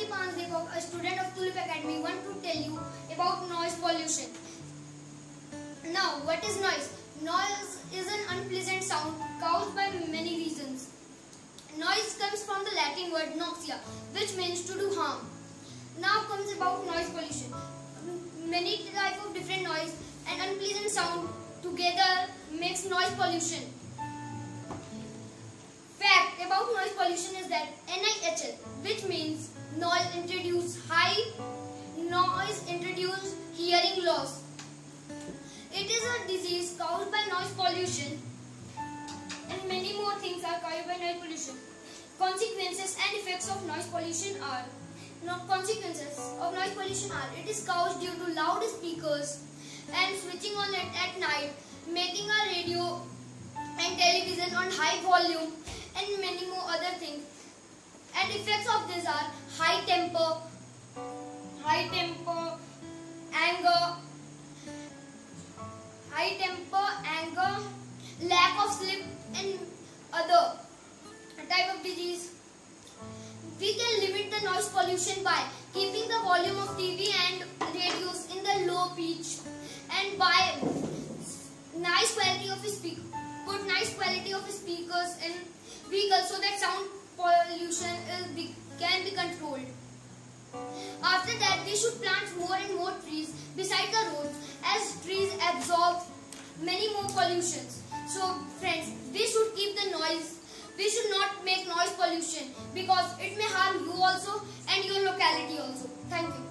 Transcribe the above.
A student of Tulip Academy, want to tell you about noise pollution. Now, what is noise? Noise is an unpleasant sound caused by many reasons. Noise comes from the Latin word noxia, which means to do harm. Now comes about noise pollution. Many type of different noise and unpleasant sound together makes noise pollution. Pollution is that NIHL, which means noise introduce high noise introduce hearing loss. It is a disease caused by noise pollution and many more things are caused by noise pollution. Consequences and effects of noise pollution are not consequences of noise pollution are it is caused due to loud speakers and switching on it at night, making a radio and television on high volume and many more. Effects of this are high temper, high temper, anger, high temper, anger, lack of sleep and other type of disease. We can limit the noise pollution by keeping the volume of TV and radios in the low pitch and by nice quality of speaker. Put nice quality of speakers in vehicles so that sound can be controlled. After that, we should plant more and more trees beside the roads as trees absorb many more pollutions. So friends, we should keep the noise. We should not make noise pollution because it may harm you also and your locality also. Thank you.